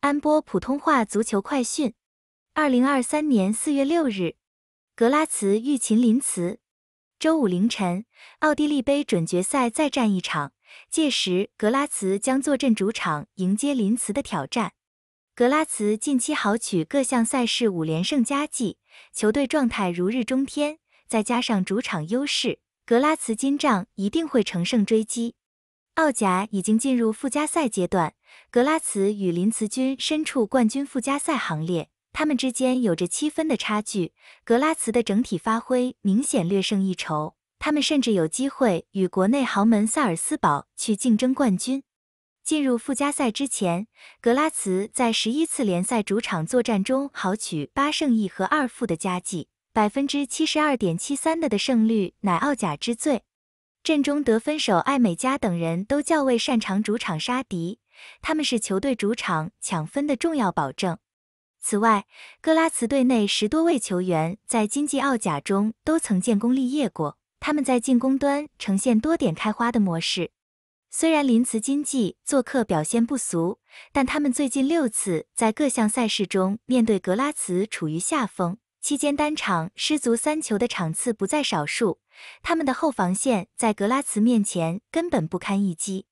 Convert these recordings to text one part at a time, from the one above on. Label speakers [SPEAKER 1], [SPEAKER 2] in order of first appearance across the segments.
[SPEAKER 1] 安波普通话足球快讯：二零二三年四月六日，格拉茨遇秦林茨。周五凌晨，奥地利杯准决赛再战一场，届时格拉茨将坐镇主场迎接林茨的挑战。格拉茨近期豪取各项赛事五连胜佳绩，球队状态如日中天，再加上主场优势，格拉茨今仗一定会乘胜追击。奥甲已经进入附加赛阶段，格拉茨与林茨军身处冠军附加赛行列，他们之间有着七分的差距。格拉茨的整体发挥明显略胜一筹，他们甚至有机会与国内豪门萨尔斯堡去竞争冠军。进入附加赛之前，格拉茨在十一次联赛主场作战中豪取八胜一和二负的佳绩，百分之七十二点七三的的胜率乃奥甲之最。阵中得分手艾美加等人都较为擅长主场杀敌，他们是球队主场抢分的重要保证。此外，格拉茨队内十多位球员在经济奥甲中都曾建功立业过，他们在进攻端呈现多点开花的模式。虽然林茨经济做客表现不俗，但他们最近六次在各项赛事中面对格拉茨处于下风。期间单场失足三球的场次不在少数，他们的后防线在格拉茨面前根本不堪一击。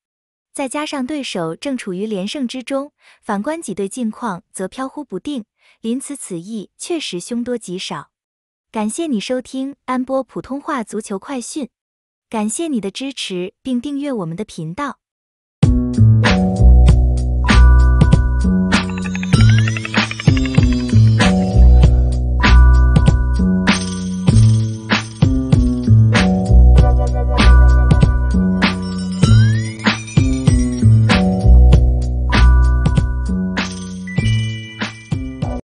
[SPEAKER 1] 再加上对手正处于连胜之中，反观几队近况则飘忽不定。临此此役确实凶多吉少。感谢你收听安波普通话足球快讯，感谢你的支持并订阅我们的频道。